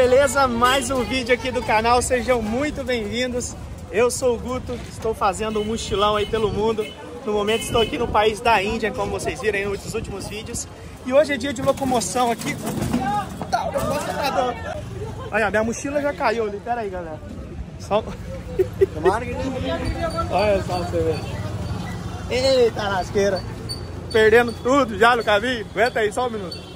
beleza? Mais um vídeo aqui do canal, sejam muito bem-vindos. Eu sou o Guto, estou fazendo um mochilão aí pelo mundo. No momento estou aqui no país da Índia, como vocês viram aí nos últimos vídeos. E hoje é dia de locomoção aqui. Olha, minha mochila já caiu ali, pera aí, galera. Só... Olha só você ver. Eita lasqueira. Perdendo tudo já no caminho. Aguenta aí, só um minuto.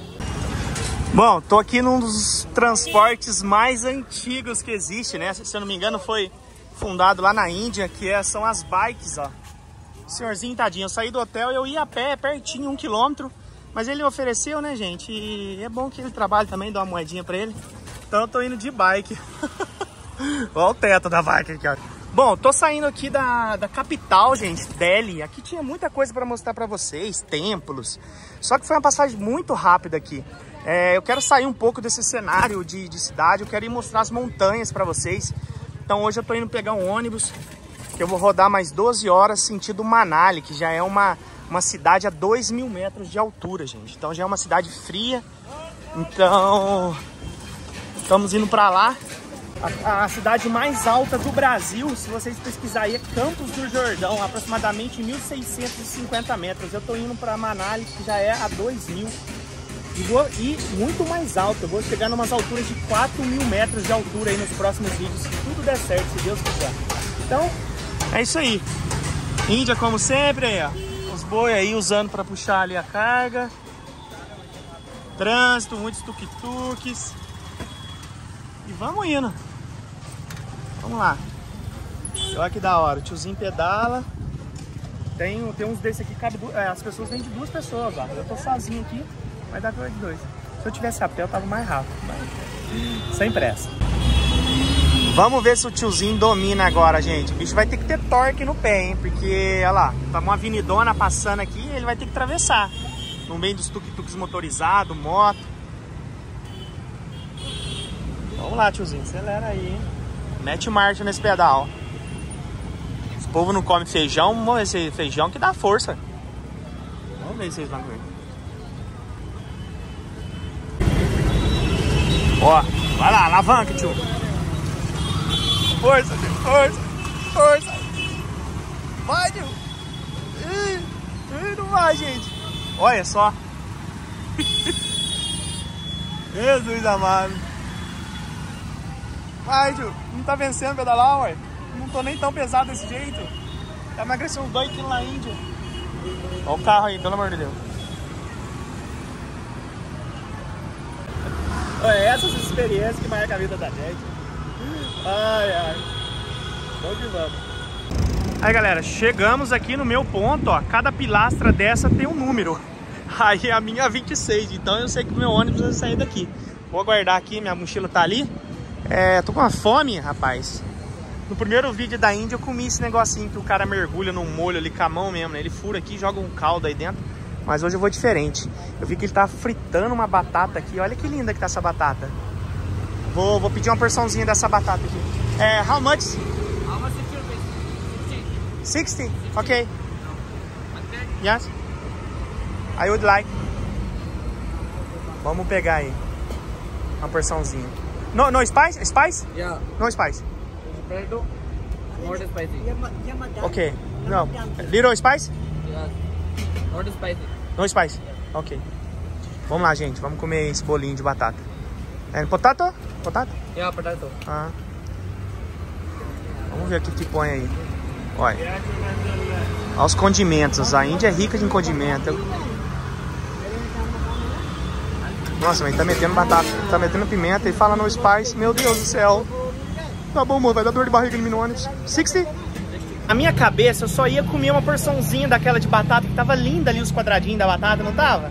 Bom, tô aqui num dos transportes mais antigos que existe, né? Se eu não me engano, foi fundado lá na Índia, que é, são as bikes, ó. Senhorzinho, tadinho, eu saí do hotel e eu ia a pé, pertinho, um quilômetro. Mas ele ofereceu, né, gente? E é bom que ele trabalhe também, dá uma moedinha pra ele. Então eu tô indo de bike. Olha o teto da bike aqui, ó. Bom, tô saindo aqui da, da capital, gente, Delhi. Aqui tinha muita coisa para mostrar para vocês, templos. Só que foi uma passagem muito rápida aqui. É, eu quero sair um pouco desse cenário de, de cidade, eu quero ir mostrar as montanhas para vocês. Então hoje eu tô indo pegar um ônibus, que eu vou rodar mais 12 horas sentido Manali, que já é uma, uma cidade a 2 mil metros de altura, gente. Então já é uma cidade fria. Então estamos indo para lá. A, a, cidade mais alta do Brasil, se vocês pesquisarem, é Campos do Jordão, aproximadamente 1.650 metros. Eu tô indo para Manali, que já é a 2 mil e, vou, ir muito mais alto, eu vou chegar em umas alturas de 4 mil metros de altura aí nos próximos vídeos, se tudo der certo, se Deus quiser. Então, é isso aí. Índia como sempre, aí, ó. Os boi aí usando para puxar ali a carga. Trânsito, muitos tuk-tuks. E vamos indo. Vamos lá. Olha que da hora, o tiozinho pedala. Tem, tem uns desses aqui, cabe, é, as pessoas vêm de duas pessoas, ó. Eu tô sozinho aqui. Vai dar pra de dois. Se eu tivesse a pé, eu tava mais rápido. Mas... Sem pressa. Vamos ver se o tiozinho domina agora, gente. O bicho vai ter que ter torque no pé, hein? Porque, olha lá, tá uma avenidona passando aqui ele vai ter que atravessar. No meio dos tuk-tuks motorizados, moto. Vamos lá, tiozinho. Acelera aí, hein? Mete marcha nesse pedal. Esse povo não come feijão, vamos esse feijão que dá força. Vamos ver se eles vão comer. Ó, vai lá, alavanca, tio. Força, tio, força, força. Vai, tio. Ih, ih, não vai, gente. Olha só. Jesus amado. Vai, tio. Não tá vencendo pedalar, ué. Não tô nem tão pesado desse jeito. Já emagreceu uns 2 quilos na Índia. Olha o carro aí, pelo amor de Deus. É essas experiências que marcam a vida da gente. Ai, ai. Vamos que vamos. Aí, galera, chegamos aqui no meu ponto, ó. Cada pilastra dessa tem um número. Aí a minha é 26, então eu sei que o meu ônibus vai sair daqui. Vou aguardar aqui, minha mochila tá ali. É, tô com uma fome, rapaz. No primeiro vídeo da Índia eu comi esse negocinho que o cara mergulha num molho ali com a mão mesmo, né? Ele fura aqui, joga um caldo aí dentro. Mas hoje eu vou diferente. Eu vi que ele tá fritando uma batata aqui. Olha que linda que tá essa batata. Vou, vou pedir uma porçãozinha dessa batata aqui. É, how much? How much is your 60. 60? Ok. Yes? I would like. Vamos pegar aí. Uma porçãozinha. No, no spice? Spice? Yeah. No spice. More spicy. Ok. No. Little spice? Yeah. More spicy. No spice? Ok. Vamos lá, gente. Vamos comer esse bolinho de batata. É potato? Potato? Yeah, potato. Ah. Vamos ver o que que põe aí. Olha. Olha os condimentos. A Índia é rica de condimento. Nossa, mas tá metendo batata, tá metendo pimenta e fala no spice. Meu Deus do céu. Tá bom, amor, vai dar dor de barriga em mim no ônibus. 60? Na minha cabeça, eu só ia comer uma porçãozinha daquela de batata, que tava linda ali os quadradinhos da batata, não tava?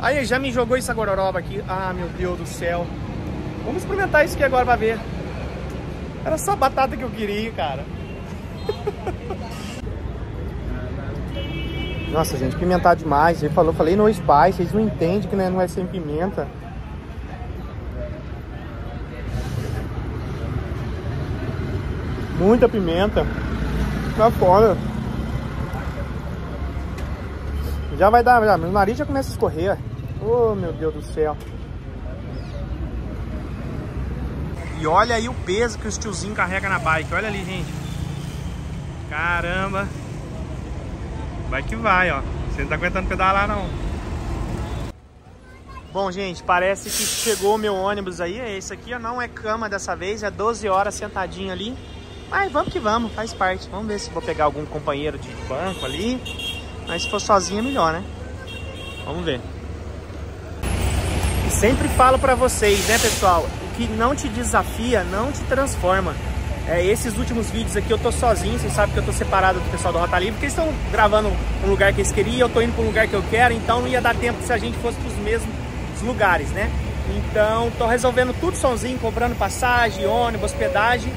Aí já me jogou essa gororoba aqui. Ah, meu Deus do céu. Vamos experimentar isso aqui agora pra ver. Era só batata que eu queria, cara. Nossa, gente, pimentar demais. Ele falou, falei no spice, eles não entendem que não é sem pimenta. Muita pimenta. Tá fora. Já vai dar, já, meu nariz já começa a escorrer. Oh, meu Deus do céu. E olha aí o peso que os tiozinhos carregam na bike. Olha ali, gente. Caramba. Vai que vai, ó. Você não tá aguentando pedalar, não. Bom, gente, parece que chegou o meu ônibus aí. Esse aqui ó, não é cama dessa vez, é 12 horas sentadinho ali. Mas vamos que vamos, faz parte. Vamos ver se vou pegar algum companheiro de banco ali. Mas se for sozinho é melhor, né? Vamos ver. E sempre falo pra vocês, né, pessoal? O que não te desafia, não te transforma. É, esses últimos vídeos aqui eu tô sozinho, vocês sabem que eu tô separado do pessoal do Rota Livre, porque eles estão gravando um lugar que eles queriam, eu tô indo para um lugar que eu quero, então não ia dar tempo se a gente fosse pros mesmos lugares, né? Então tô resolvendo tudo sozinho, comprando passagem, ônibus, hospedagem.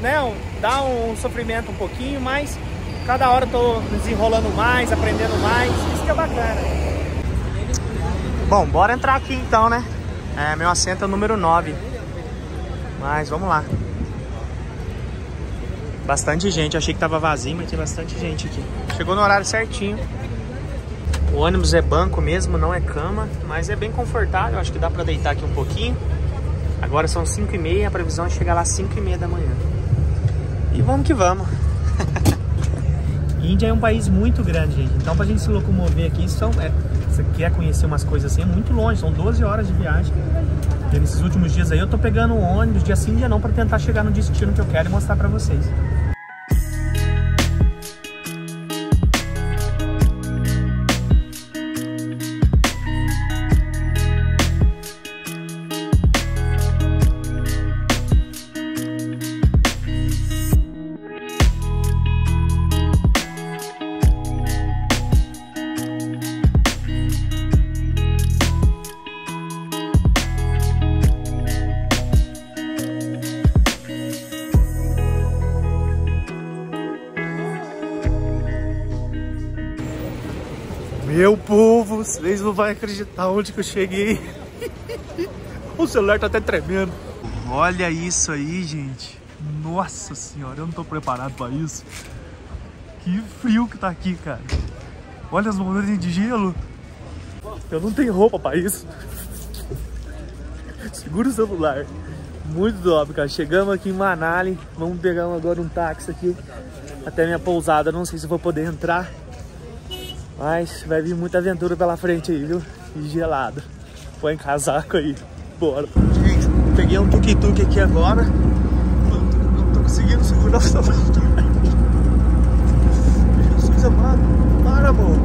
Né, dá um sofrimento um pouquinho, mas cada hora eu tô desenrolando mais, aprendendo mais, isso que é bacana. Bom, bora entrar aqui então, né? É, meu assento é o número 9. Mas vamos lá. Bastante gente, achei que tava vazio, mas tem bastante gente aqui. Chegou no horário certinho. O ônibus é banco mesmo, não é cama, mas é bem confortável, acho que dá pra deitar aqui um pouquinho. Agora são 5 e meia, a previsão é chegar lá às 5 e meia da manhã. E vamos que vamos. Índia é um país muito grande, gente. Então pra gente se locomover aqui, são, é, você quer conhecer umas coisas assim, é muito longe, são 12 horas de viagem. E nesses últimos dias aí eu tô pegando um ônibus dia sim, dia não, pra tentar chegar no destino que eu quero e mostrar pra vocês. Meu povo, vocês não vão acreditar onde que eu cheguei. o celular tá até tremendo. Olha isso aí, gente. Nossa senhora, eu não tô preparado pra isso. Que frio que tá aqui, cara. Olha as montanhas de gelo. Eu não tenho roupa pra isso. Segura o celular. Muito top, cara. Chegamos aqui em Manali. Vamos pegar agora um táxi aqui até minha pousada. Não sei se vou poder entrar. Mas vai vir muita aventura pela frente aí, viu? E gelado. Põe casaco aí. Bora. Gente, peguei um tuk-tuk aqui agora. Não tô conseguindo segurar o celular. Jesus amado. Para, amor.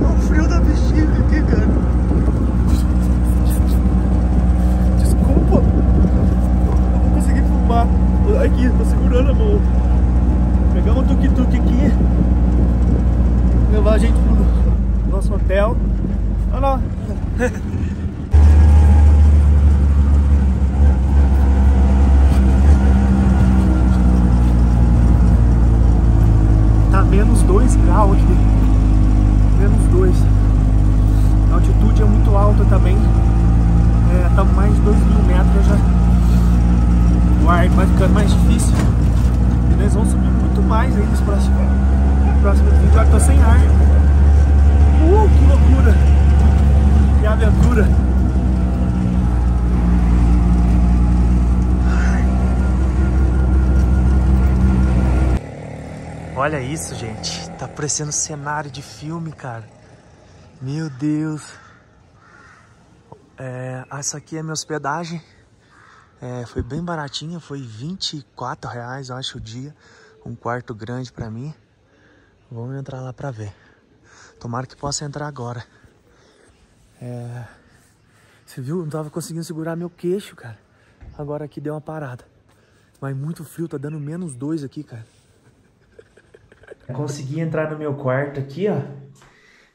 Tá um frio da bexiga aqui, cara. Desculpa. Não vou conseguir filmar. Aqui, tô segurando, amor. Pegamos um tuk-tuk aqui levar a gente pro nosso hotel. Olha lá. tá menos 2 graus aqui. Menos 2. A altitude é muito alta também. É, tá mais de 2 mil metros já. O ar vai ficando mais difícil. E nós vamos subir muito mais aí nos próximos próximo vídeo. Agora tô sem ar. Uh, que loucura! Que aventura! Olha isso, gente. Tá parecendo cenário de filme, cara. Meu Deus. É, essa aqui é minha hospedagem. É, foi bem baratinha, foi 24 reais, eu acho, o dia. Um quarto grande pra mim. Vamos entrar lá pra ver. Tomara que possa entrar agora. É... Você viu? Não tava conseguindo segurar meu queixo, cara. Agora aqui deu uma parada. Mas muito frio, tá dando menos dois aqui, cara. Consegui entrar no meu quarto aqui, ó.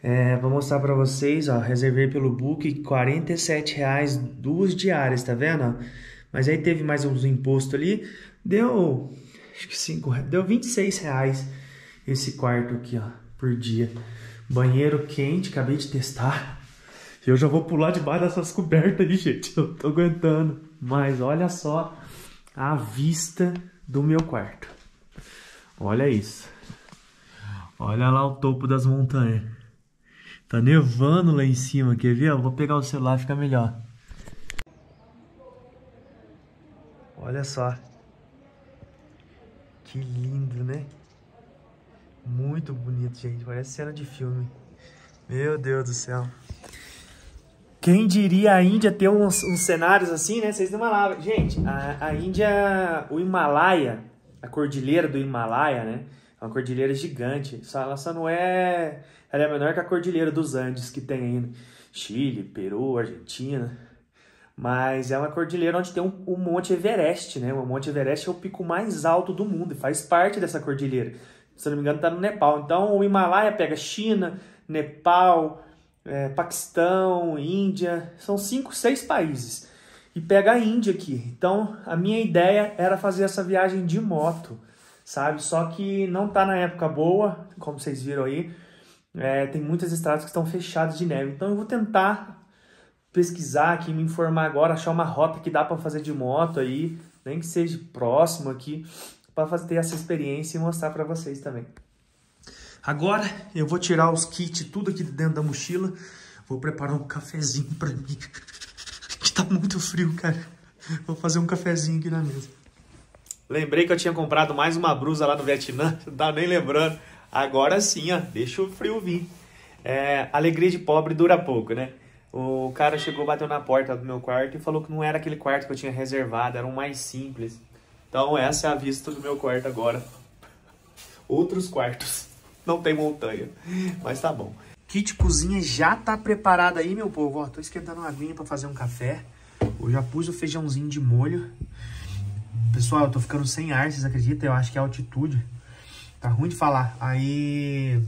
É, vou mostrar pra vocês, ó. Reservei pelo book 47 reais, duas diárias, tá vendo? Mas aí teve mais uns impostos ali. Deu, acho que 5, deu 26 reais esse quarto aqui, ó, por dia. Banheiro quente, acabei de testar. Eu já vou pular debaixo dessas cobertas aí, gente. Eu tô aguentando. Mas olha só a vista do meu quarto. Olha isso. Olha lá o topo das montanhas. Tá nevando lá em cima, quer ver? Eu vou pegar o celular, fica melhor. Olha só. Que lindo, né? Muito bonito, gente. Parece cena de filme. Meu Deus do céu. Quem diria a Índia ter uns, uns cenários assim, né? Vocês não lá. Gente, a, a Índia, o Himalaia, a cordilheira do Himalaia, né? É uma cordilheira gigante. Ela só não é. Ela é menor que a cordilheira dos Andes que tem ainda. Chile, Peru, Argentina. Mas é uma cordilheira onde tem um, um Monte Everest, né? O Monte Everest é o pico mais alto do mundo e faz parte dessa cordilheira. Se não me engano, está no Nepal. Então o Himalaia pega China, Nepal, é, Paquistão, Índia. São cinco, seis países. E pega a Índia aqui. Então a minha ideia era fazer essa viagem de moto, sabe? Só que não tá na época boa, como vocês viram aí. É, tem muitas estradas que estão fechadas de neve. Então eu vou tentar pesquisar aqui, me informar agora, achar uma rota que dá para fazer de moto aí, nem que seja próximo aqui, para ter essa experiência e mostrar para vocês também. Agora eu vou tirar os kits, tudo aqui dentro da mochila, vou preparar um cafezinho para mim, que tá muito frio, cara. Vou fazer um cafezinho aqui na mesa. Lembrei que eu tinha comprado mais uma brusa lá no Vietnã, não tava nem lembrando. Agora sim, ó, deixa o frio vir. É, alegria de pobre dura pouco, né? O cara chegou, bateu na porta do meu quarto e falou que não era aquele quarto que eu tinha reservado, era um mais simples. Então essa é a vista do meu quarto agora. Outros quartos. Não tem montanha, mas tá bom. Kit cozinha já tá preparado aí, meu povo. Ó, tô esquentando uma aguinha pra fazer um café. Eu já pus o feijãozinho de molho. Pessoal, eu tô ficando sem ar, vocês acreditam? Eu acho que é altitude. Tá ruim de falar. Aí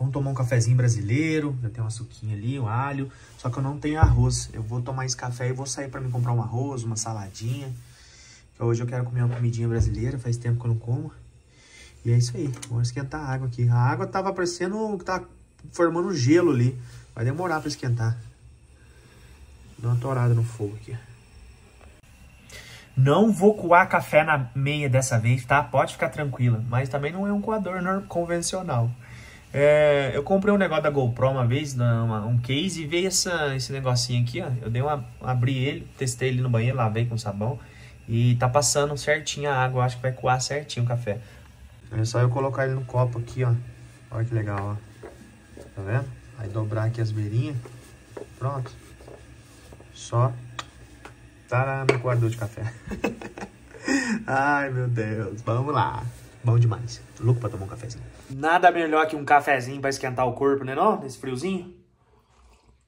Vamos tomar um cafezinho brasileiro, já tem uma suquinha ali, um alho. Só que eu não tenho arroz. Eu vou tomar esse café e vou sair para me comprar um arroz, uma saladinha. Que hoje eu quero comer uma comidinha brasileira, faz tempo que eu não como. E é isso aí, vamos esquentar a água aqui. A água tava parecendo que tá formando gelo ali. Vai demorar para esquentar. Dá uma torada no fogo aqui. Não vou coar café na meia dessa vez, tá? Pode ficar tranquila. Mas também não é um coador convencional. É, eu comprei um negócio da GoPro uma vez, uma, um case, e veio essa, esse negocinho aqui, ó. Eu dei uma, abri ele, testei ele no banheiro, lavei com sabão. E tá passando certinho a água, acho que vai coar certinho o café. É só eu colocar ele no copo aqui, ó. Olha que legal, ó. Tá vendo? Aí dobrar aqui as beirinhas. Pronto. Só. Tará, meu coador de café. Ai, meu Deus. Vamos lá. Bom demais. Louco pra tomar um cafezinho. Nada melhor que um cafezinho pra esquentar o corpo, né não? Nesse friozinho.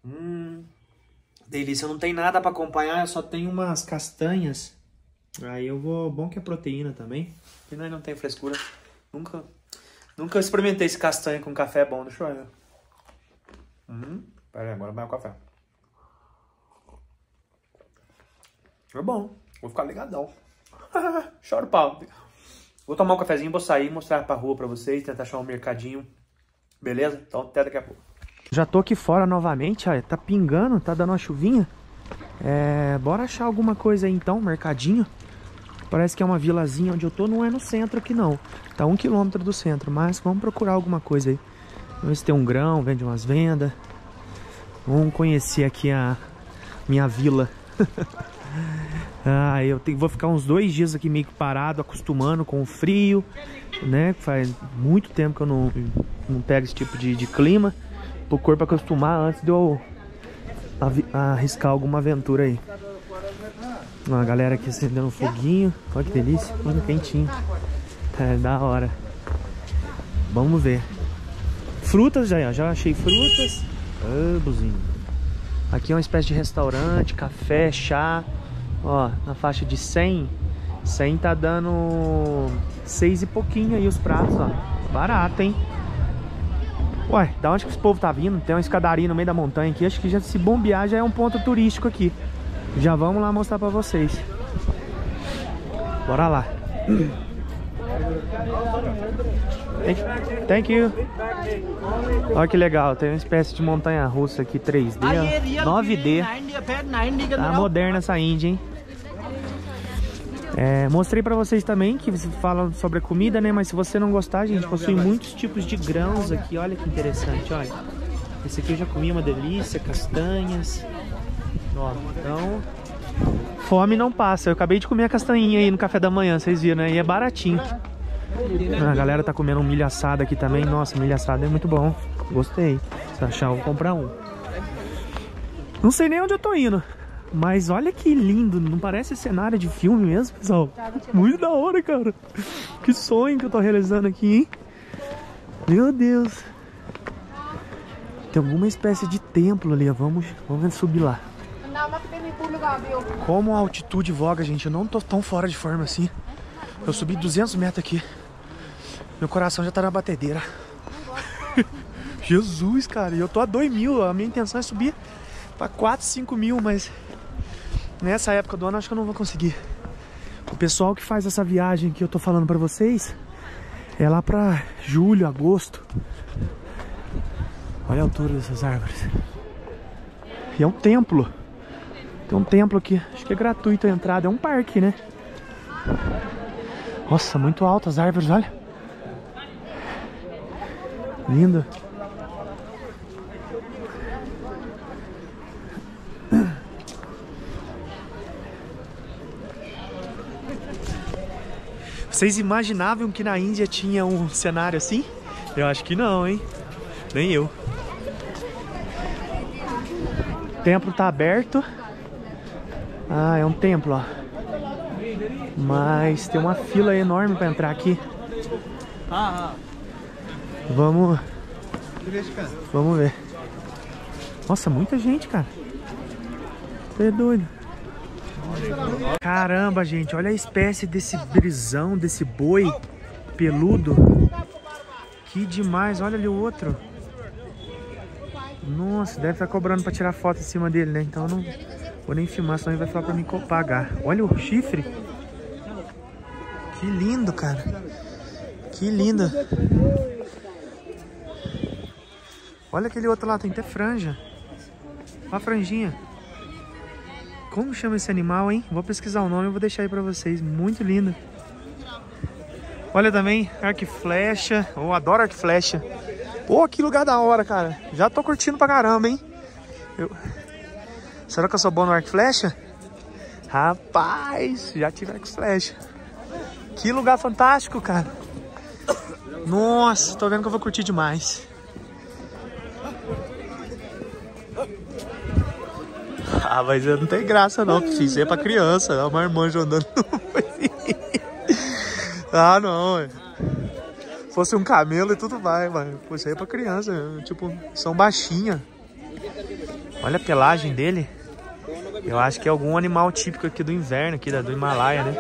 Hum, delícia. Não tem nada pra acompanhar, só tem umas castanhas. Aí eu vou... Bom que é proteína também. E não tem frescura. Nunca... Nunca experimentei esse castanha com café bom. Deixa eu ver. Hum, pera aí, agora vai o café. É bom. Vou ficar ligadão. Choro pau. Vou tomar um cafezinho, vou sair, mostrar pra rua pra vocês, tentar achar um mercadinho. Beleza? Então até daqui a pouco. Já tô aqui fora novamente, ó, tá pingando, tá dando uma chuvinha. É, bora achar alguma coisa aí então, mercadinho. Parece que é uma vilazinha onde eu tô, não é no centro aqui não. Tá um quilômetro do centro, mas vamos procurar alguma coisa aí. Vamos ver se tem um grão, vende umas vendas. Vamos conhecer aqui a minha vila. Ah, eu tenho, vou ficar uns dois dias aqui meio que parado, acostumando com o frio, né? Faz muito tempo que eu não, não pego esse tipo de, de clima. Pro corpo acostumar antes de eu arriscar alguma aventura aí. A galera aqui acendendo um foguinho. Olha que delícia. Olha quentinho. É da hora. Vamos ver. Frutas já, já achei frutas. Ah, buzinho. Aqui é uma espécie de restaurante, café, chá. Ó, na faixa de 100, 100 tá dando 6 e pouquinho aí os pratos, ó. Barato, hein? Ué, da onde que esse povo tá vindo? Tem uma escadaria no meio da montanha aqui. Acho que já se bombear já é um ponto turístico aqui. Já vamos lá mostrar pra vocês. Bora lá. Thank you. Olha que legal, tem uma espécie de montanha russa aqui 3D, ó. 9D. Tá moderna essa Índia, hein? É, mostrei pra vocês também que falam sobre a comida, né? Mas se você não gostar, gente, possui muitos tipos de grãos aqui. Olha que interessante, olha. Esse aqui eu já comi, uma delícia, castanhas. Ó, então, Fome não passa. Eu acabei de comer a castanhinha aí no café da manhã, vocês viram, né? E é baratinho. A galera tá comendo um milho assado aqui também. Nossa, milho assado é muito bom. Gostei. Se achar, eu vou comprar um. Não sei nem onde eu tô indo. Mas olha que lindo. Não parece cenário de filme mesmo, pessoal? Muito da hora, cara. Que sonho que eu tô realizando aqui, hein? Meu Deus. Tem alguma espécie de templo ali. Vamos, vamos subir lá. Como a altitude voga, gente. Eu não tô tão fora de forma assim. Eu subi 200 metros aqui. Meu coração já tá na batedeira. Jesus, cara. Eu tô a 2 mil. A minha intenção é subir pra 4, 5 mil, mas nessa época do ano acho que eu não vou conseguir. O pessoal que faz essa viagem que eu tô falando pra vocês é lá pra julho, agosto. Olha a altura dessas árvores. E é um templo. Tem um templo aqui. Acho que é gratuito a entrada. É um parque, né? Nossa, muito alto as árvores, olha. Lindo. Vocês imaginavam que na Índia tinha um cenário assim? Eu acho que não, hein? Nem eu. O templo tá aberto. Ah, é um templo, ó. Mas tem uma fila enorme pra entrar aqui. Vamos. Vamos ver. Nossa, muita gente, cara. Você é doido. Caramba, gente, olha a espécie desse brisão, desse boi peludo. Que demais, olha ali o outro. Nossa, deve estar cobrando pra tirar foto em cima dele, né? Então eu não vou nem filmar, senão ele vai falar pra mim pagar. Olha o chifre. Que lindo, cara. Que lindo. Olha aquele outro lá, tem até franja. Olha a franjinha. Como chama esse animal, hein? Vou pesquisar o nome e vou deixar aí pra vocês. Muito lindo. Olha também, arco e flecha. Eu oh, adoro arco e flecha. Pô, que lugar da hora, cara. Já tô curtindo pra caramba, hein? Eu... Será que eu sou bom no arco e flecha? Rapaz, já tive arco e flecha. Que lugar fantástico, cara. Nossa, tô vendo que eu vou curtir demais. Ah, mas não tem graça não, filho. Isso é pra criança. É uma irmã andando Ah, não. Se fosse um camelo e tudo vai, mas isso aí é pra criança. Tipo, são baixinhas. Olha a pelagem dele. Eu acho que é algum animal típico aqui do inverno, aqui do Himalaia, né?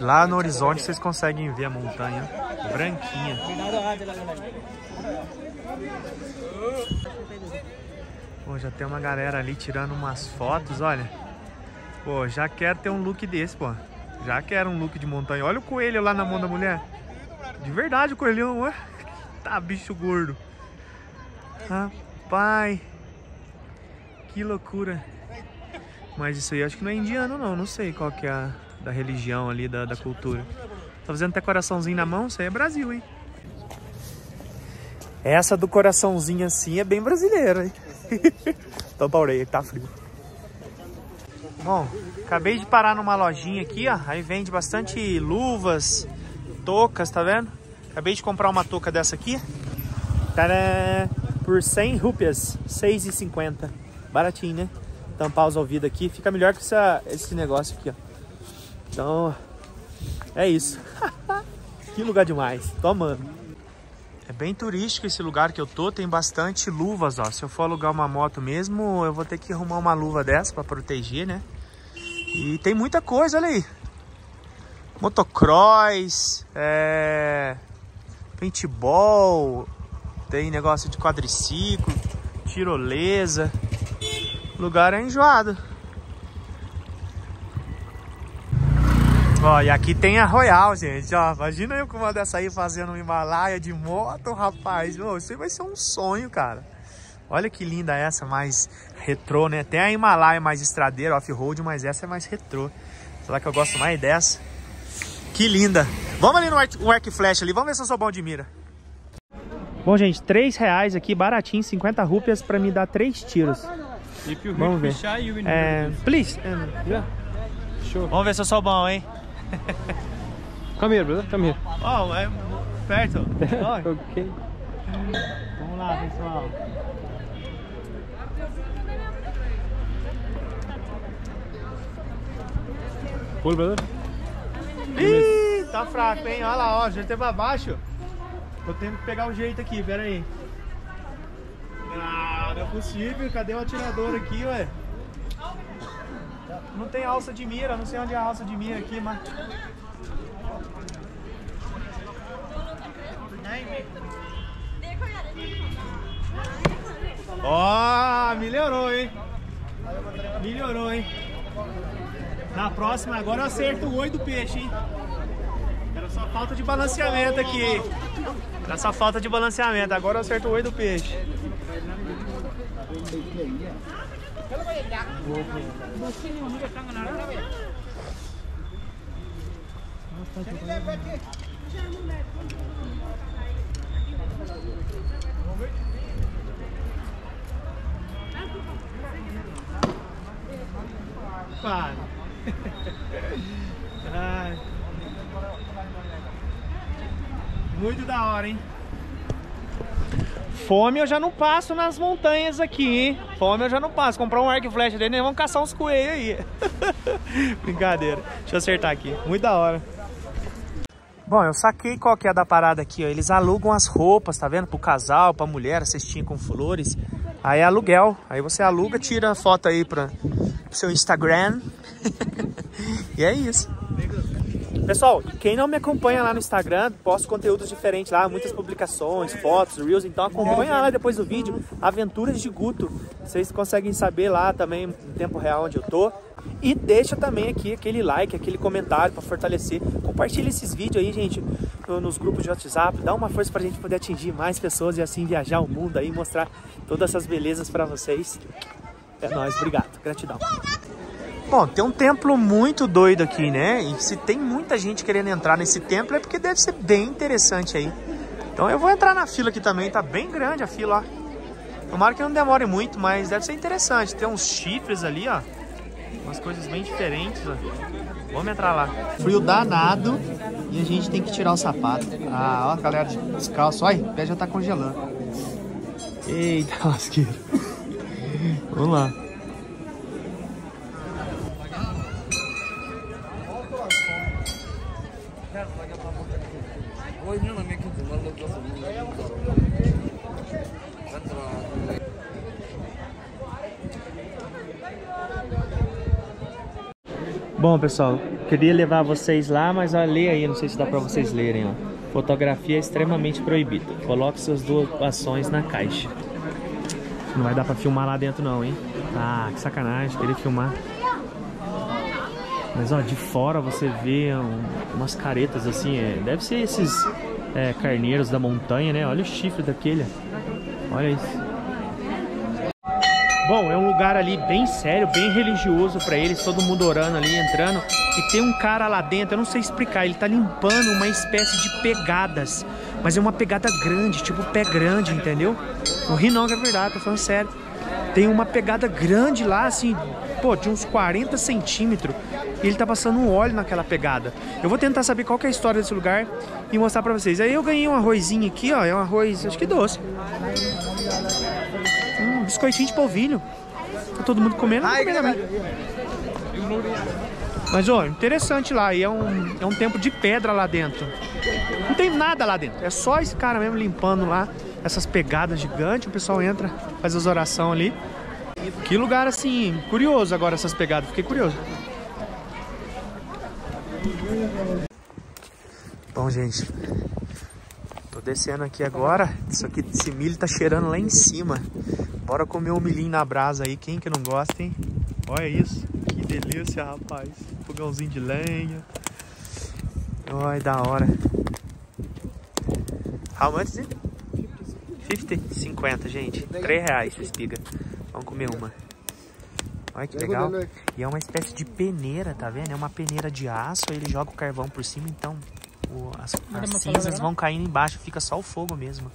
Lá no horizonte vocês conseguem ver a montanha branquinha. Já tem uma galera ali tirando umas fotos, olha. Pô, já quero ter um look desse, pô. Já quero um look de montanha. Olha o coelho lá na mão da mulher. De verdade o coelhão, ó. Tá bicho gordo. Rapaz. Que loucura. Mas isso aí acho que não é indiano não. Não sei qual que é a da religião ali, da, da cultura. Tá fazendo até coraçãozinho na mão. Isso aí é Brasil, hein? Essa do coraçãozinho assim é bem brasileira, hein? Tampa a orelha, tá frio. Bom, acabei de parar numa lojinha aqui, ó. Aí vende bastante luvas, toucas, tá vendo? Acabei de comprar uma touca dessa aqui. Tadã! Por 100 rupias, 6,50. Baratinho, né? Tampar os ouvidos aqui. Fica melhor que essa, esse negócio aqui, ó. Então, é isso. que lugar demais. Tô amando. Bem turístico esse lugar que eu tô, tem bastante luvas, ó. Se eu for alugar uma moto mesmo, eu vou ter que arrumar uma luva dessa para proteger, né? E tem muita coisa, olha aí. Motocross, é... paintball, tem negócio de quadriciclo, tirolesa. O lugar é enjoado. Ó, e aqui tem a Royal, gente, ó. Imagina eu com uma dessa aí fazendo um Himalaia de moto, rapaz. Oh, isso aí vai ser um sonho, cara. Olha que linda essa, mais retrô, né? Tem a Himalaia mais estradeira, off-road, mas essa é mais retrô. Será que eu gosto mais dessa? Que linda. Vamos ali no arco, arco flash ali, vamos ver se eu sou bom de mira. Bom, gente, 3 reais aqui, baratinho, 50 rupias pra me dar 3 tiros. Vamos ver. É, please. um, Yeah. Sure. Vamos ver se eu sou bom, hein? Come here, brother. Come here. Ó, é perto. Okay. Vamos lá, pessoal. Pull, brother. Ih, tá fraco, hein? Olha lá, ó, já teve abaixo. Tô tendo que pegar o jeito aqui, pera aí. Ah, não é possível, cadê o atirador aqui, ué? Não tem alça de mira, não sei onde é a alça de mira aqui, mas... Ó, melhorou, hein? Melhorou, hein? Na próxima, agora eu acerto o oi do peixe, hein? Era só falta de balanceamento aqui. Era só falta de balanceamento. Agora eu acerto o oi do peixe. Ai. Muito da hora, hein? Fome eu já não passo nas montanhas aqui, hein? Fome eu já não passo. Comprar um arco e flecha dele, vamos caçar uns coelhos aí. Brincadeira. Deixa eu acertar aqui. Muito da hora. Bom, eu saquei qual que é da parada aqui, ó. Eles alugam as roupas, tá vendo? Pro casal, pra mulher, a cestinha com flores. Aí é aluguel. Aí você aluga, tira a foto aí pra, pro seu Instagram. e é isso. Pessoal, quem não me acompanha lá no Instagram, posto conteúdos diferentes lá, muitas publicações, fotos, reels, então acompanha lá depois do vídeo, Aventuras de Guto. Vocês conseguem saber lá também em tempo real onde eu tô. E deixa também aqui aquele like, aquele comentário para fortalecer. Compartilha esses vídeos aí, gente, no- nos grupos de WhatsApp. Dá uma força pra gente poder atingir mais pessoas e assim viajar o mundo aí, mostrar todas essas belezas para vocês. É nóis, obrigado, gratidão. Bom, tem um templo muito doido aqui, né? E se tem muita gente querendo entrar nesse templo é porque deve ser bem interessante aí. Então eu vou entrar na fila aqui também, tá bem grande a fila, ó. Tomara que não demore muito, mas deve ser interessante. Tem uns chifres ali, ó. Umas coisas bem diferentes, ó. Vamos entrar lá. Frio danado e a gente tem que tirar o sapato. Ah, ó, galera descalço. Olha, o pé já tá congelando. Eita, lasqueira. Vamos lá. Bom, pessoal, queria levar vocês lá, mas lê aí, não sei se dá pra vocês lerem, ó. Fotografia é extremamente proibida. Coloque suas doações na caixa. Não vai dar pra filmar lá dentro não, hein? Ah, que sacanagem, queria filmar. Mas ó, de fora você vê um- umas caretas assim, é, deve ser esses é, carneiros da montanha, né? Olha o chifre daquele. Olha isso. Bom, é um lugar ali bem sério, bem religioso pra eles, todo mundo orando ali, entrando. E tem um cara lá dentro, eu não sei explicar, ele tá limpando uma espécie de pegadas. Mas é uma pegada grande, tipo pé grande, entendeu? Não ri não, que é verdade, tô falando sério. Tem uma pegada grande lá, assim, pô, de uns 40 centímetros. E ele tá passando um óleo naquela pegada. Eu vou tentar saber qual é a história desse lugar e mostrar pra vocês. Aí eu ganhei um arrozinho aqui, ó, é um arroz, acho que doce. Biscoitinho de polvilho. Tá todo mundo comendo, eu comer também. Mas, ó, interessante lá. E é um, é um templo de pedra lá dentro. Não tem nada lá dentro. É só esse cara mesmo limpando lá essas pegadas gigantes. O pessoal entra, faz as orações ali. Que lugar, assim, curioso agora essas pegadas. Fiquei curioso. Bom, gente. Tô descendo aqui agora. Isso aqui, esse milho tá cheirando lá em cima. Bora comer um milhinho na brasa aí. Quem que não gosta, hein? Olha isso. Que delícia, rapaz. Fogãozinho de lenha. Olha, da hora. How much is it? 50? 50, gente. 3 reais essa espiga. Vamos comer uma. Olha que legal. E é uma espécie de peneira, tá vendo? É uma peneira de aço, aí ele joga o carvão por cima, então o- as, as cinzas vão caindo embaixo, fica só o fogo mesmo.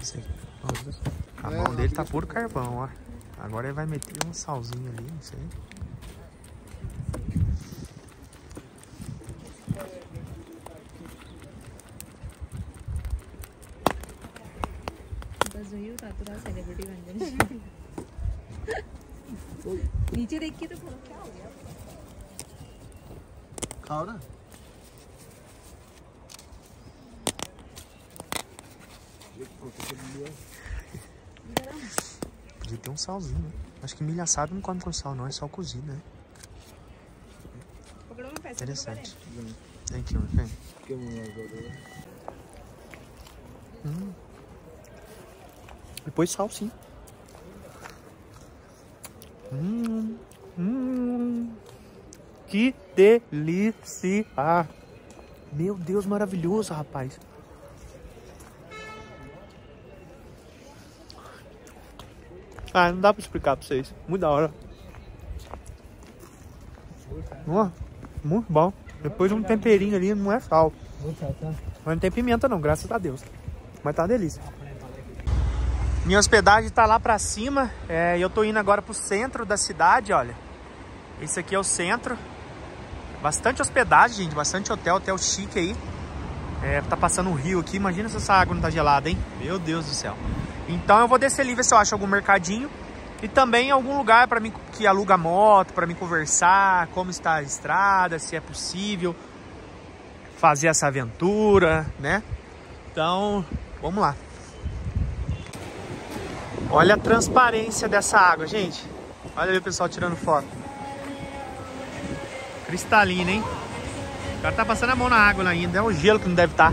Isso aí. A mão dele tá puro carvão, ó. Agora ele vai meter um salzinho ali, não sei. Laura? Podia ter um salzinho, né? Acho que milho assado não come com sal, não. É só cozido, né? Interessante. Thank you, okay. Hum. Depois sal, sim. Hum. Hum. Que delícia! Meu Deus, maravilhoso, rapaz. Ah, não dá pra explicar pra vocês. Muito da hora. Ó, muito bom. Depois um temperinho ali, não é sal. Mas não tem pimenta não, graças a Deus. Mas tá uma delícia. Minha hospedagem tá lá pra cima. É, eu tô indo agora pro centro da cidade, olha. Esse aqui é o centro. Bastante hospedagem, gente. Bastante hotel, hotel chique aí. É, tá passando um rio aqui. Imagina se essa água não tá gelada, hein? Meu Deus do céu. Então eu vou descer ali ver se eu acho algum mercadinho. E também algum lugar para mim que aluga moto, para mim conversar, como está a estrada, se é possível fazer essa aventura, né? Então, vamos lá. Olha a transparência dessa água, gente. Olha ali o pessoal tirando foto. Cristalina, hein? O cara tá passando a mão na água ainda. É o gelo que não deve estar.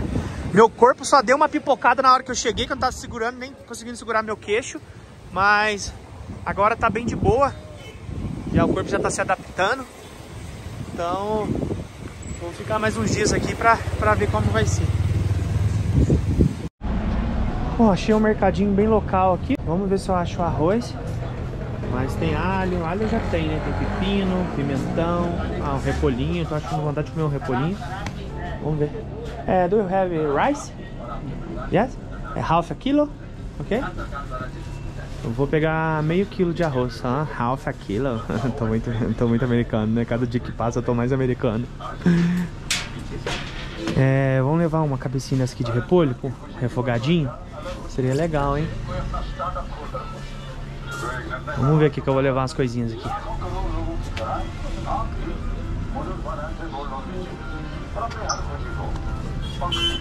Meu corpo só deu uma pipocada na hora que eu cheguei, que eu não tava segurando, nem conseguindo segurar meu queixo. Mas agora tá bem de boa. Já o corpo já tá se adaptando. Então, vou ficar mais uns dias aqui pra, pra ver como vai ser. Bom, achei um mercadinho bem local aqui. Vamos ver se eu acho arroz. Mas tem alho, alho já tem, né? Tem pepino, pimentão, ah, um repolhinho. Tô achando vontade de comer um repolhinho. Vamos ver. É, do you have rice? Yes? É half a kilo? Ok? Eu vou pegar meio quilo de arroz, tá? Half a kilo. tô, muito, tô muito americano, né? Cada dia que passa eu tô mais americano. É, vamos levar uma cabecinha aqui de repolho, pô, refogadinho. Seria legal, hein? Vamos ver aqui que eu vou levar umas coisinhas aqui.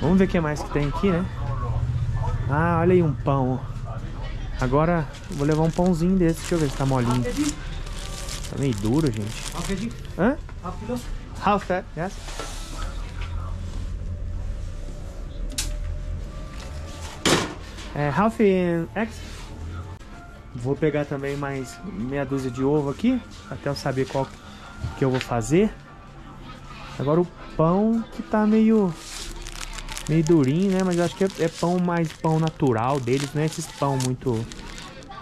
Vamos ver o que mais que tem aqui, né? Ah, olha aí um pão. Agora vou levar um pãozinho desse. Deixa eu ver se tá molinho. Tá meio duro, gente. Hã? Half that, yes. É, half in X. Vou pegar também mais meia dúzia de ovo aqui, até eu saber qual que eu vou fazer. Agora o pão que tá meio meio durinho, né? Mas eu acho que é, é pão mais pão natural deles, não é esses pão muito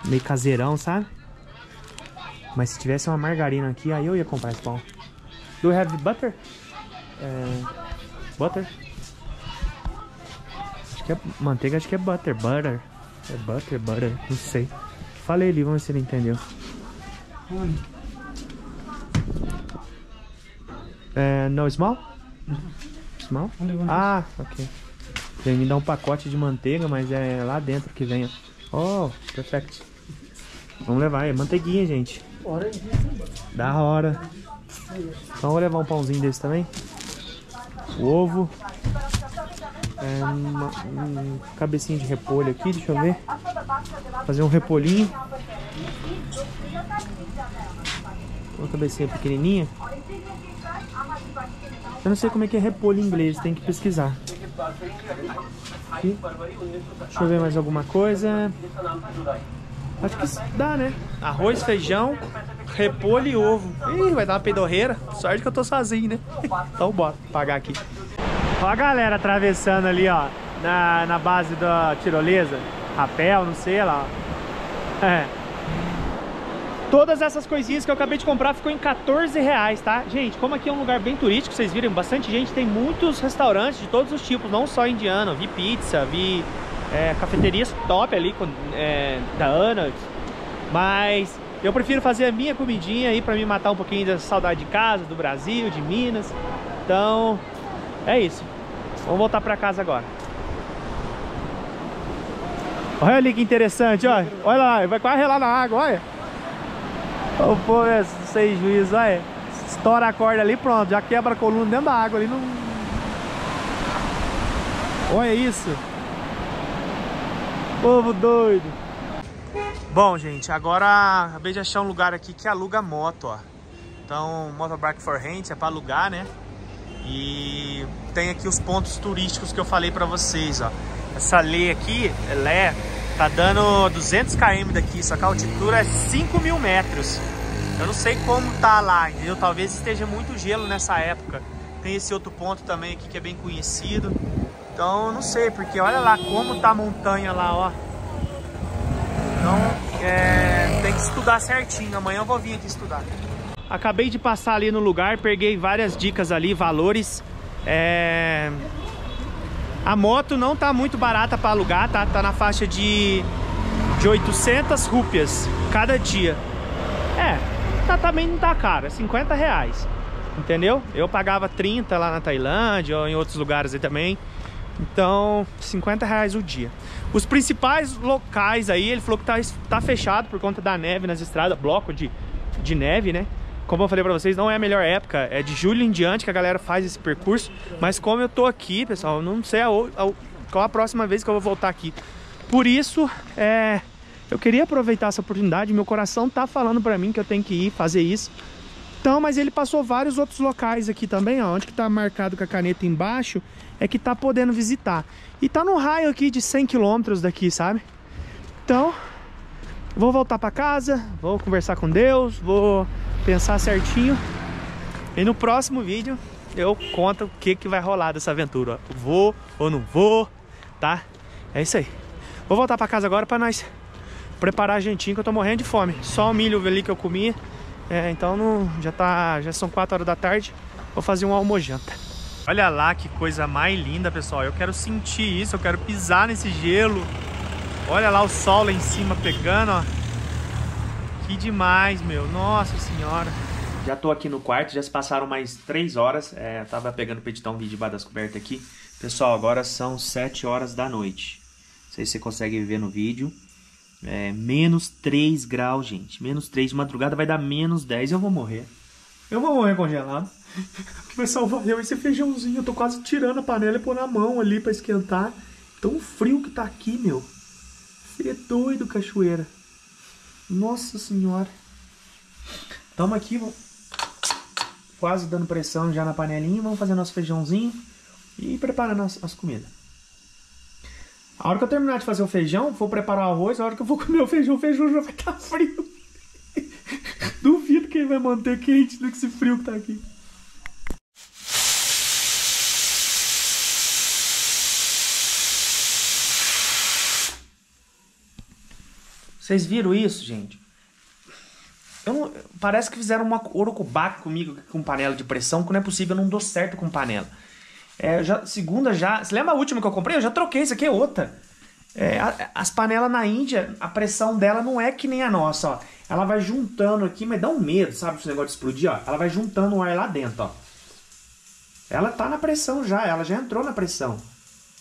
meio caseirão, sabe? Mas se tivesse uma margarina aqui, aí eu ia comprar esse pão. Do you have butter? É, butter? Acho que é manteiga, acho que é butter, butter. É butter, butter, não sei. Falei ali, vamos ver se ele entendeu. É, no small? Small? Ah, ok. Ele me dá um pacote de manteiga, mas é lá dentro que vem. Oh, perfect. Vamos levar, é manteiguinha, gente. Da hora. Então vou levar um pãozinho desse também. O ovo. É, uma, um cabecinha de repolho aqui, deixa eu ver. Fazer um repolhinho. Uma cabecinha pequenininha. Eu não sei como é que é repolho em inglês, tem que pesquisar. Aqui. Deixa eu ver mais alguma coisa. Acho que dá, né? Arroz, feijão, repolho e ovo. Ih, vai dar uma peidorreira. Sorte que eu tô sozinho, né? então bora, pagar aqui. Ó a galera atravessando ali, ó. Na, na base da tirolesa. Rapel, não sei lá. É. Todas essas coisinhas que eu acabei de comprar ficou em 14 reais, tá? Gente, como aqui é um lugar bem turístico, vocês viram, bastante gente, tem muitos restaurantes de todos os tipos, não só indiano. Vi pizza, vi é, cafeterias top ali com, é, da Ana, mas eu prefiro fazer a minha comidinha aí pra me matar um pouquinho da saudade de casa, do Brasil, de Minas. Então, é isso. Vamos voltar pra casa agora. Olha ali que interessante, olha. Olha lá, vai quase relar na água, olha. O povo é sem juízo, olha. Estoura a corda ali, pronto, já quebra a coluna dentro da água ali. Não... Olha isso. Povo doido. Bom, gente, agora acabei de achar um lugar aqui que aluga moto, ó. Então, Motorbike for Rent é para alugar, né? E tem aqui os pontos turísticos que eu falei para vocês, ó. Essa lei aqui, Lé, tá dando 200 km daqui, só que a altitude é 5 mil metros. Eu não sei como tá lá, entendeu? Talvez esteja muito gelo nessa época. Tem esse outro ponto também aqui que é bem conhecido. Então, não sei, porque olha lá como tá a montanha lá, ó. Então, é, tem que estudar certinho. Amanhã eu vou vir aqui estudar. Acabei de passar ali no lugar, peguei várias dicas ali, valores. É... A moto não tá muito barata para alugar, tá? Tá na faixa de, de 800 rúpias cada dia. É, tá, também não tá caro, é 50 reais. Entendeu? Eu pagava 30 lá na Tailândia ou em outros lugares aí também. Então, 50 reais o dia. Os principais locais aí, ele falou que tá, tá fechado por conta da neve nas estradas, bloco de, de neve, né? Como eu falei pra vocês, não é a melhor época, é de julho em diante que a galera faz esse percurso. Mas como eu tô aqui, pessoal, não sei a, a, qual a próxima vez que eu vou voltar aqui. Por isso, é, eu queria aproveitar essa oportunidade, meu coração tá falando pra mim que eu tenho que ir fazer isso. Então, mas ele passou vários outros locais aqui também, ó, onde que tá marcado com a caneta embaixo, é que tá podendo visitar. E tá no raio aqui de 100 quilômetros daqui, sabe? Então, vou voltar pra casa, vou conversar com Deus, vou pensar certinho. E no próximo vídeo eu conto o que, que vai rolar dessa aventura. Vou ou não vou, tá? É isso aí. Vou voltar pra casa agora pra nós preparar a jantinha que eu tô morrendo de fome. Só o milho ali que eu comi. É, então não, já tá. Já são 4 horas da tarde. Vou fazer um almojanta. Olha lá que coisa mais linda, pessoal. Eu quero sentir isso, eu quero pisar nesse gelo. Olha lá o sol lá em cima pegando, ó. Que demais, meu. Nossa senhora. Já tô aqui no quarto, já se passaram mais 3 horas. É, eu tava pegando pra editar um vídeo debaixo das cobertas aqui. Pessoal, agora são 7 horas da noite. Não sei se você consegue ver no vídeo. É, menos 3 graus, gente. Menos 3 de madrugada vai dar menos 10. Eu vou morrer. Eu vou morrer congelado. O que vai salvar eu esse feijãozinho. Eu tô quase tirando a panela e pôr na mão ali pra esquentar. Tão frio que tá aqui, meu. Você é doido, cachoeira. Nossa senhora. Tamo aqui, quase dando pressão já na panelinha. Vamos fazer nosso feijãozinho e preparando as, as comidas. A hora que eu terminar de fazer o feijão, vou preparar o arroz. A hora que eu vou comer o feijão, o feijão já vai estar tá frio. Duvido que ele vai manter quente do que frio que tá aqui. Vocês viram isso, gente? Não, parece que fizeram uma orocubaca comigo com panela de pressão, que não é possível, eu não dou certo com panela. É, já, segunda já. Você lembra a última que eu comprei? Eu já troquei, isso aqui é outra. É, a, as panelas na Índia, a pressão dela não é que nem a nossa, ó. Ela vai juntando aqui, mas dá um medo, sabe? Esse negócio de explodir, ó. Ela vai juntando o ar lá dentro, ó. Ela tá na pressão já, ela já entrou na pressão.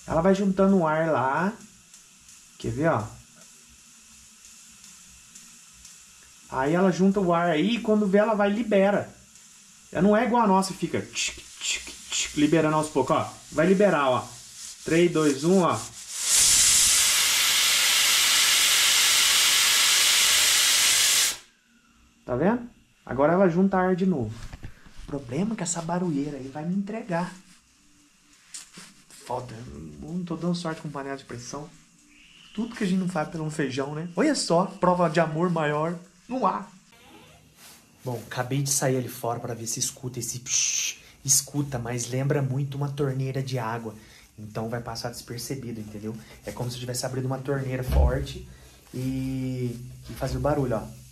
Ela vai juntando o ar lá. Quer ver, ó? Aí ela junta o ar aí e quando vê ela vai libera. Ela não é igual a nossa, fica tchic, tchic, tchic, liberando aos poucos, ó. Vai liberar, ó. 3, 2, 1, ó. Tá vendo? Agora ela junta ar de novo. O problema é que essa barulheira aí vai me entregar. Foda. Não tô dando sorte com panela de pressão. Tudo que a gente não faz pelo feijão, né? Olha só, prova de amor maior no ar. Bom, acabei de sair ali fora para ver se escuta esse psh, escuta, mas lembra muito uma torneira de água. Então vai passar despercebido, entendeu? É como se eu tivesse abrido uma torneira forte e, e fazer o barulho, ó.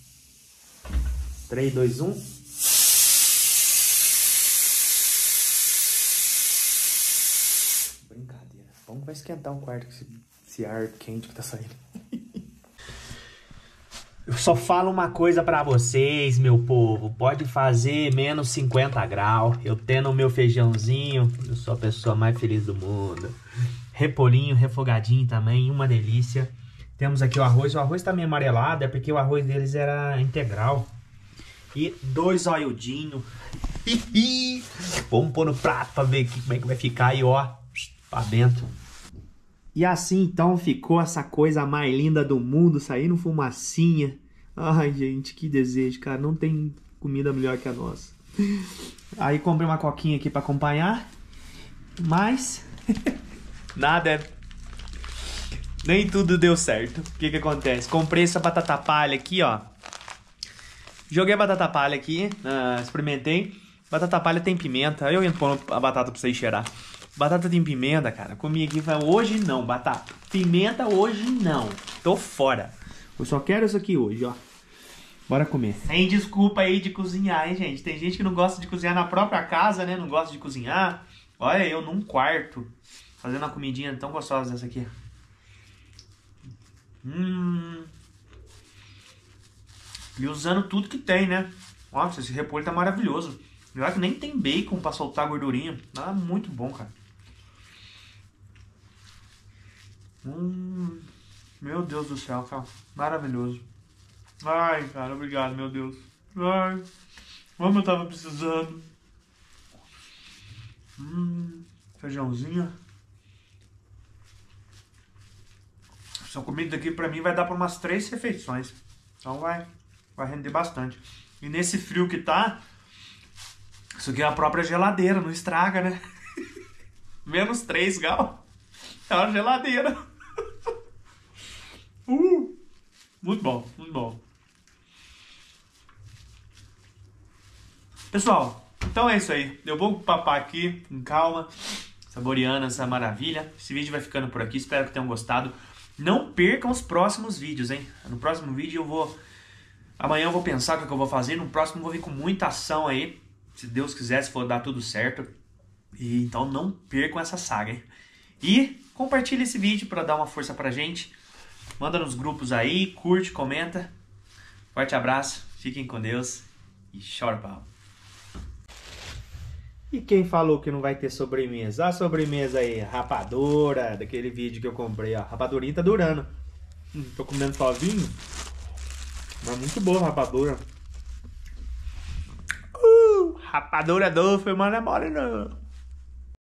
3, 2, 1. Brincadeira. Vamos vai esquentar um quarto com esse Esse ar quente que tá saindo. Eu só falo uma coisa pra vocês, meu povo. Pode fazer menos 50 graus. Eu tendo o meu feijãozinho. Eu sou a pessoa mais feliz do mundo. Repolinho, refogadinho também. Uma delícia. Temos aqui o arroz. O arroz tá meio amarelado. É porque o arroz deles era integral. E dois olhudinhos. Vamos pôr no prato pra ver como é que vai ficar. aí, ó, pra dentro. E assim então ficou essa coisa mais linda do mundo, saindo fumacinha. Ai, gente, que desejo, cara. Não tem comida melhor que a nossa. Aí comprei uma coquinha aqui para acompanhar. Mas nada. Nem tudo deu certo. O que que acontece? Comprei essa batata palha aqui, ó. Joguei a batata palha aqui, uh, experimentei. Batata palha tem pimenta. Eu entro a batata pra vocês cheirar. Batata tem pimenta, cara. Comi aqui e hoje não, batata. Pimenta hoje não. Tô fora. Eu só quero isso aqui hoje, ó. Bora comer. Sem desculpa aí de cozinhar, hein, gente? Tem gente que não gosta de cozinhar na própria casa, né? Não gosta de cozinhar. Olha eu num quarto, fazendo uma comidinha tão gostosa dessa aqui. Hum. E usando tudo que tem, né? Nossa, esse repolho tá maravilhoso. Já que nem tem bacon pra soltar a gordurinha. Ah, muito bom, cara. Hum, meu Deus do céu, cara. Maravilhoso. Ai, cara, obrigado, meu Deus. Ai, como eu tava precisando. Hum, feijãozinho. Essa comida aqui pra mim vai dar pra umas três refeições. Então vai, vai render bastante. E nesse frio que tá, isso aqui é a própria geladeira, não estraga, né? Menos 3 graus. É uma geladeira. Uh, muito bom, muito bom. Pessoal, então é isso aí. Eu vou papar aqui com calma, saboreando essa maravilha. Esse vídeo vai ficando por aqui, espero que tenham gostado. Não percam os próximos vídeos, hein? No próximo vídeo eu vou... Amanhã eu vou pensar o que eu vou fazer. No próximo eu vou vir com muita ação aí. Se Deus quiser, se for dar tudo certo. E então não percam essa saga, hein? E compartilhe esse vídeo para dar uma força pra gente. Manda nos grupos aí, curte, comenta. Forte abraço, fiquem com Deus e chora pau. E quem falou que não vai ter sobremesa? A sobremesa aí, rapadura, daquele vídeo que eu comprei, ó. Rapadurinha tá durando. Hum, tô comendo sozinho. Mas muito boa a rapadura. Uh, rapadura doce, mano, é mole não.